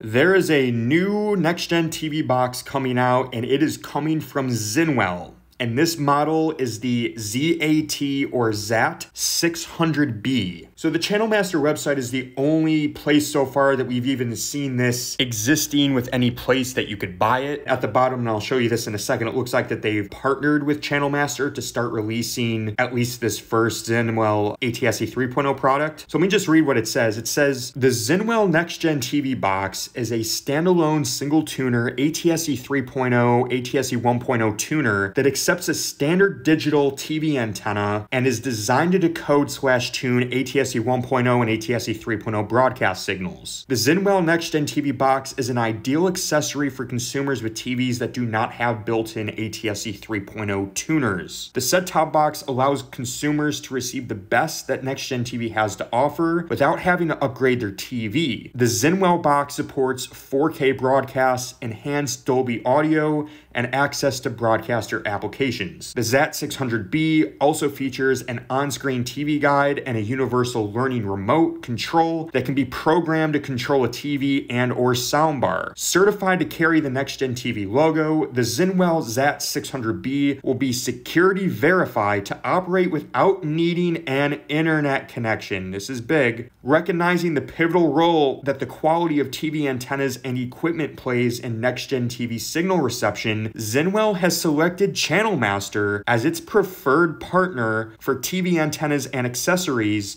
There is a new next gen TV box coming out, and it is coming from Zinwell and this model is the ZAT or ZAT 600B. So the Channel Master website is the only place so far that we've even seen this existing with any place that you could buy it. At the bottom, and I'll show you this in a second, it looks like that they've partnered with Channel Master to start releasing at least this first Zinwell ATSC 3.0 product. So let me just read what it says. It says, the Zinwell Next Gen TV box is a standalone single tuner ATSC 3.0, ATSC 1.0 tuner that accepts a standard digital TV antenna and is designed to decode slash tune ATSC 1.0 and ATSC 3.0 broadcast signals. The Zinwell Next Gen TV box is an ideal accessory for consumers with TVs that do not have built-in ATSC 3.0 tuners. The set-top box allows consumers to receive the best that Next Gen TV has to offer without having to upgrade their TV. The Zinwell box supports 4K broadcasts, enhanced Dolby audio, and access to broadcaster applications. The ZAT600B also features an on-screen TV guide and a universal learning remote control that can be programmed to control a TV and or soundbar. Certified to carry the next-gen TV logo, the Zinwell ZAT600B will be security verified to operate without needing an internet connection. This is big. Recognizing the pivotal role that the quality of TV antennas and equipment plays in next-gen TV signal reception, Zinwell has selected Channel Master as its preferred partner for TV antennas and accessories,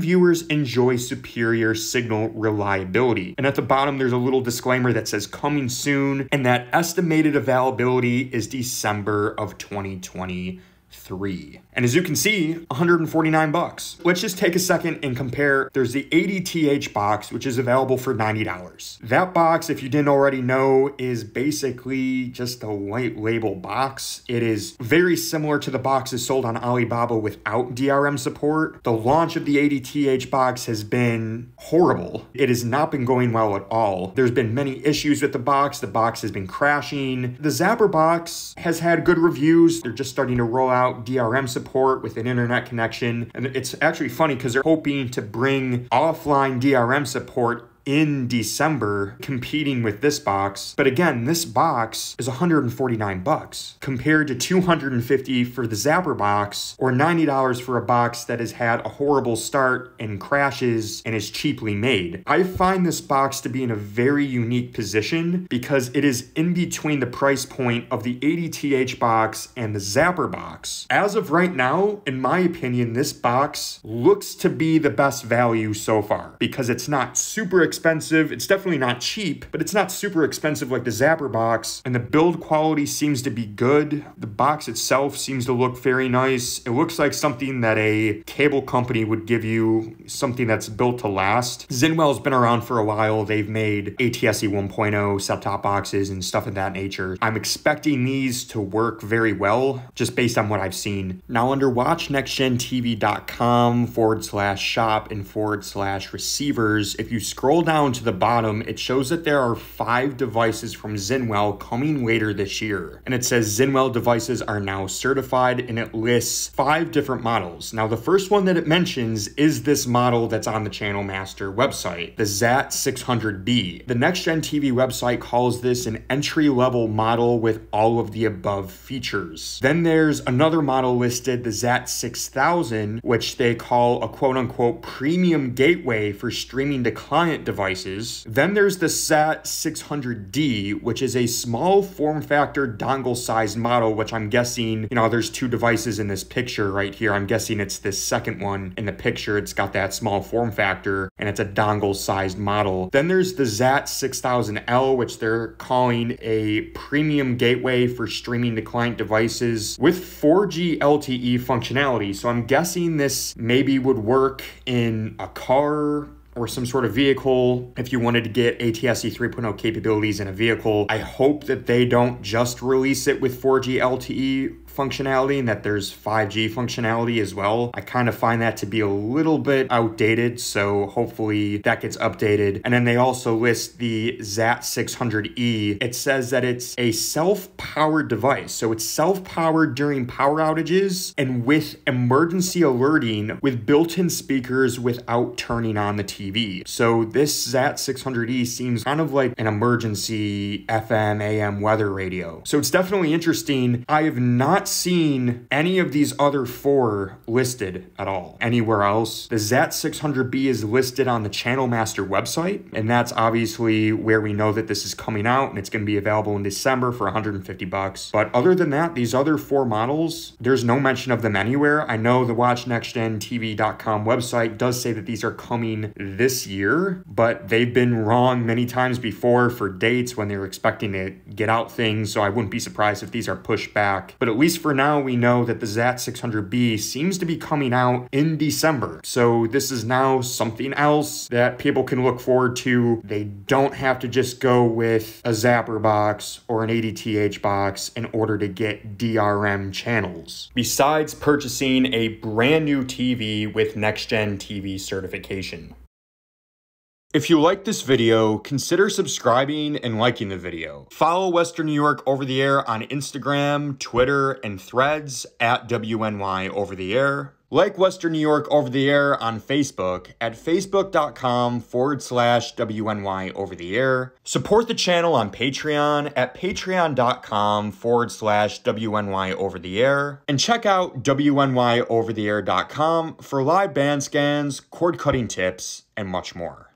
viewers enjoy superior signal reliability. And at the bottom, there's a little disclaimer that says coming soon, and that estimated availability is December of 2020 three. And as you can see, 149 bucks. Let's just take a second and compare. There's the ADTH box, which is available for $90. That box, if you didn't already know, is basically just a white label box. It is very similar to the boxes sold on Alibaba without DRM support. The launch of the ADTH box has been horrible. It has not been going well at all. There's been many issues with the box. The box has been crashing. The Zapper box has had good reviews. They're just starting to roll out out DRM support with an internet connection. And it's actually funny because they're hoping to bring offline DRM support in December competing with this box. But again, this box is 149 bucks compared to 250 for the Zapper box or $90 for a box that has had a horrible start and crashes and is cheaply made. I find this box to be in a very unique position because it is in between the price point of the ADTH box and the Zapper box. As of right now, in my opinion, this box looks to be the best value so far because it's not super expensive expensive. It's definitely not cheap, but it's not super expensive like the Zapper box. And the build quality seems to be good. The box itself seems to look very nice. It looks like something that a cable company would give you, something that's built to last. Zinwell's been around for a while. They've made ATSC 1.0 set-top boxes and stuff of that nature. I'm expecting these to work very well, just based on what I've seen. Now under watchnextgentv.com forward slash shop and forward slash receivers, if you scroll down to the bottom, it shows that there are five devices from Zinwell coming later this year. And it says Zinwell devices are now certified and it lists five different models. Now, the first one that it mentions is this model that's on the Channel Master website, the ZAT 600B. The Next Gen TV website calls this an entry level model with all of the above features. Then there's another model listed, the ZAT 6000, which they call a quote unquote premium gateway for streaming to client devices. Then there's the ZAT 600D, which is a small form factor dongle sized model, which I'm guessing, you know, there's two devices in this picture right here. I'm guessing it's this second one in the picture. It's got that small form factor and it's a dongle sized model. Then there's the ZAT 6000L, which they're calling a premium gateway for streaming to client devices with 4G LTE functionality. So I'm guessing this maybe would work in a car or some sort of vehicle, if you wanted to get ATSC 3.0 capabilities in a vehicle, I hope that they don't just release it with 4G LTE functionality and that there's 5G functionality as well. I kind of find that to be a little bit outdated, so hopefully that gets updated. And then they also list the ZAT600E. It says that it's a self-powered device. So it's self-powered during power outages and with emergency alerting with built-in speakers without turning on the TV. So this ZAT600E seems kind of like an emergency FM AM weather radio. So it's definitely interesting. I have not seen any of these other four listed at all anywhere else. The ZAT600B is listed on the Channel Master website, and that's obviously where we know that this is coming out and it's going to be available in December for 150 bucks. But other than that, these other four models, there's no mention of them anywhere. I know the WatchNextGenTV.com website does say that these are coming this year, but they've been wrong many times before for dates when they were expecting to get out things, so I wouldn't be surprised if these are pushed back. But at least for now, we know that the ZAT600B seems to be coming out in December. So this is now something else that people can look forward to. They don't have to just go with a Zapper box or an ADTH box in order to get DRM channels. Besides purchasing a brand new TV with next gen TV certification. If you like this video, consider subscribing and liking the video. Follow Western New York Over the Air on Instagram, Twitter, and threads at WNY Over the Air. Like Western New York Over the Air on Facebook at facebook.com forward slash WNY Over the Air. Support the channel on Patreon at patreon.com forward slash WNY Over the Air. And check out WNYOvertheair.com for live band scans, cord cutting tips, and much more.